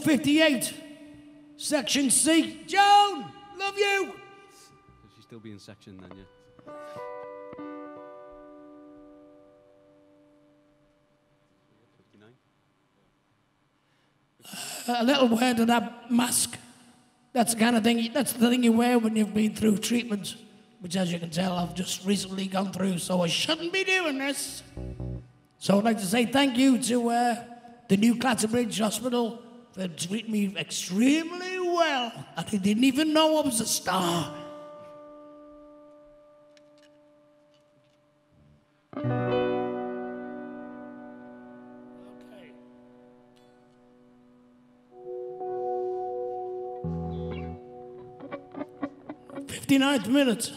58, Section C. Joan, love you. Does she still be in section then, yeah? a little wear to that mask. That's the kind of thing. That's the thing you wear when you've been through treatment, which, as you can tell, I've just recently gone through. So I shouldn't be doing this. So I'd like to say thank you to uh, the New Clatterbridge Hospital for treating me extremely well. And they didn't even know I was a star. 59th minute.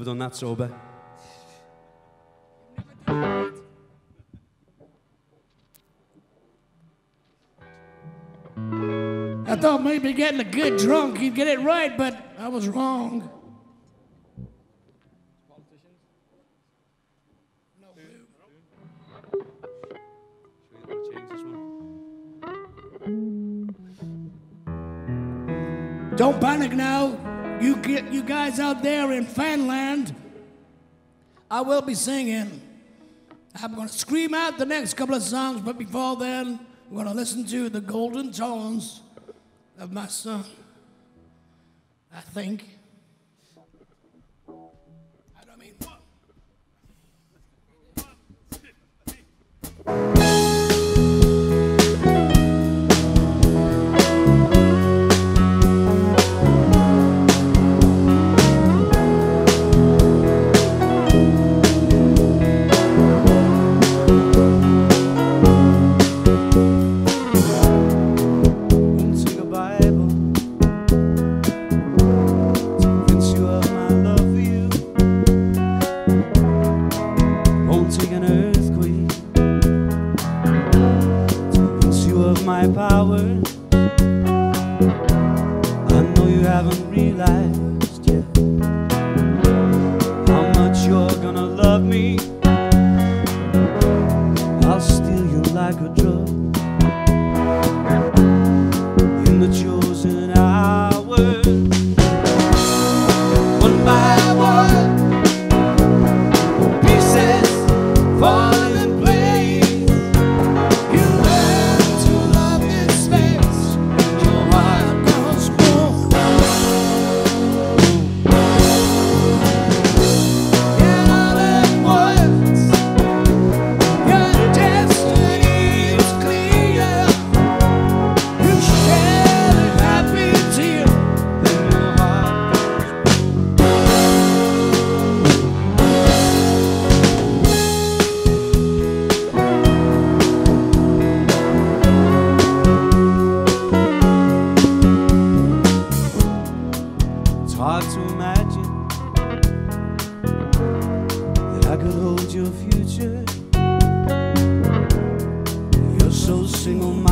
Never done that sober. I thought maybe getting a good drunk, you'd get it right, but I was wrong. Don't panic now you get you guys out there in Fanland, I will be singing. I'm going to scream out the next couple of songs, but before then, we're going to listen to the golden tones of my son. I think. your future. You're so single minded.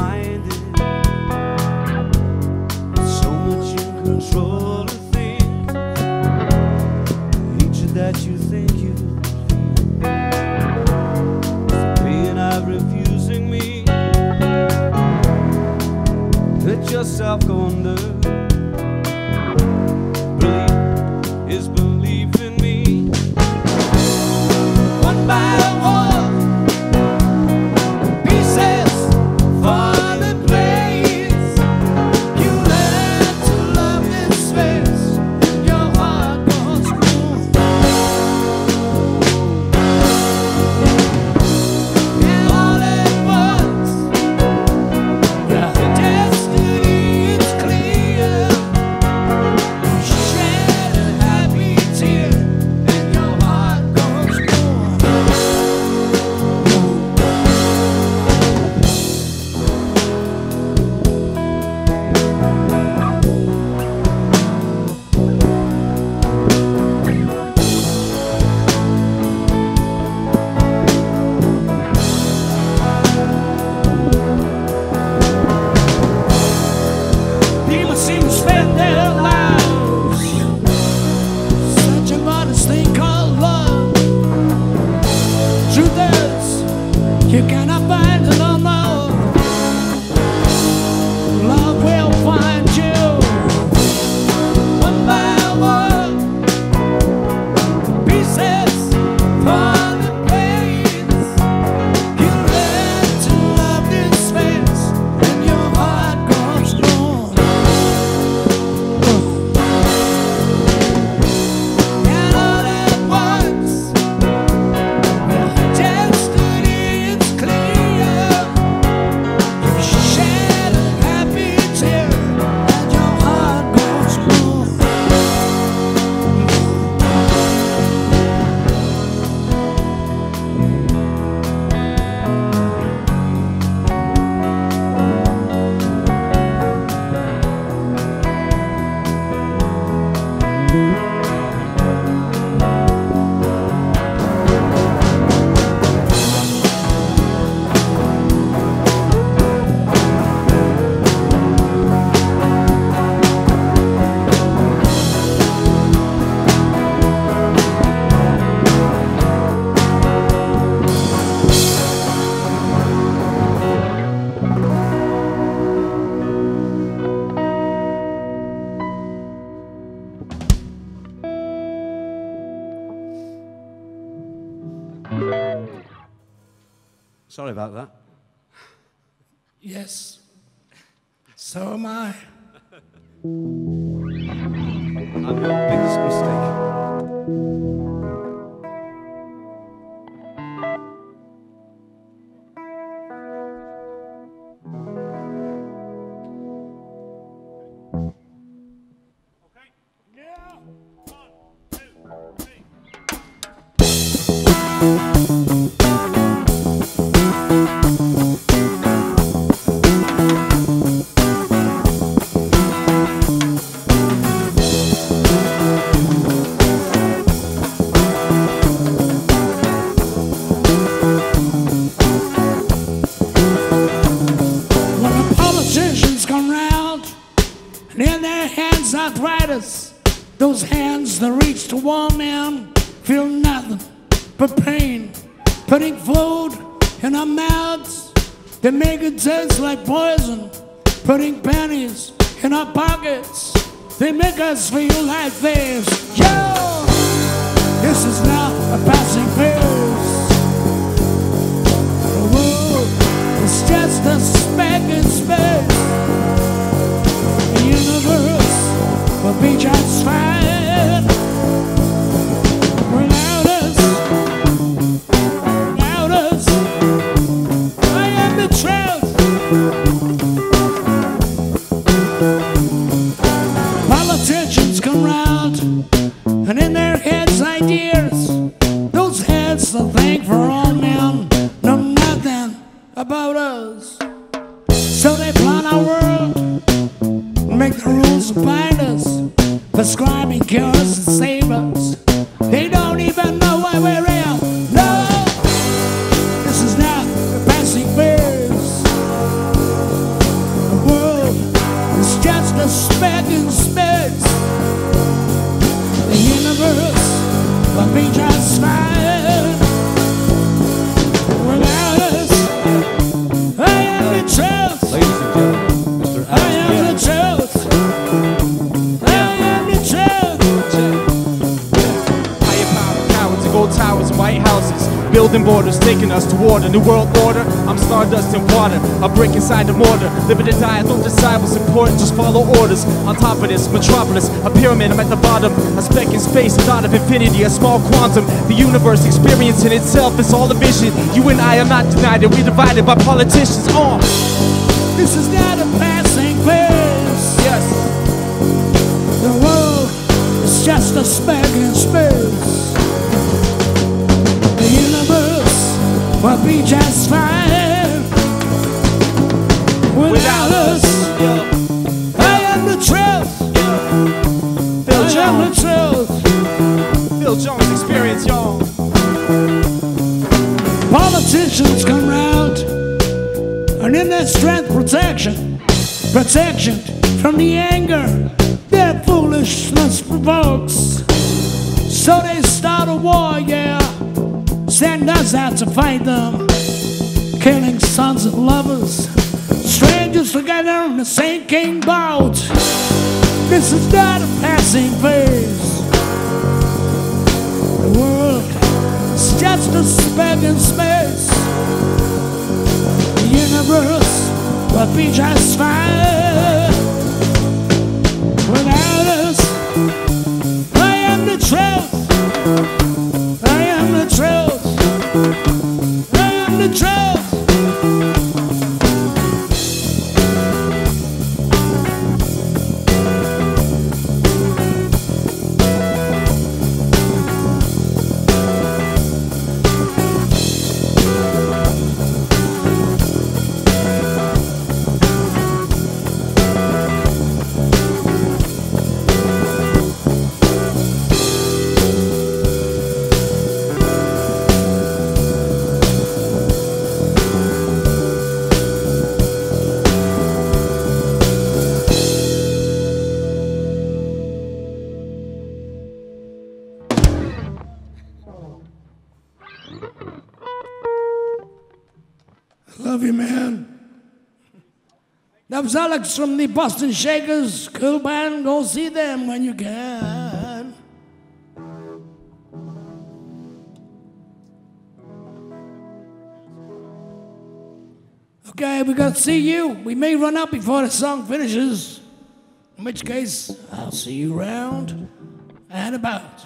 Sorry about that. Yes. So am I. I'm your biggest mistake. When the they make us be just fine Building borders, taking us toward a new world order. I'm stardust and water, a brick inside the mortar. Live and die, don't decide what's important, just follow orders. On top of this, metropolis, a pyramid, I'm at the bottom. A speck in space, a dot of infinity, a small quantum. The universe experiencing itself is all a vision. You and I are not denied, and we're divided by politicians. On. This is not a passing phase. Yes. The world is just a speck in space. Will be just fine without us. I am the truth. Phil I am the truth. Phil Jones experience, y'all. Politicians come round and in their strength protection, protection from the anger their foolishness provokes. So they Us out to fight them, killing sons of lovers, strangers together in the sinking boat. This is not a passing phase. The world is just a speck in space. The universe will be just fine without us. Love you, man. That was Alex from the Boston Shakers. Cool band. Go see them when you can. Okay, we got to see you. We may run out before the song finishes. In which case, I'll see you round and about.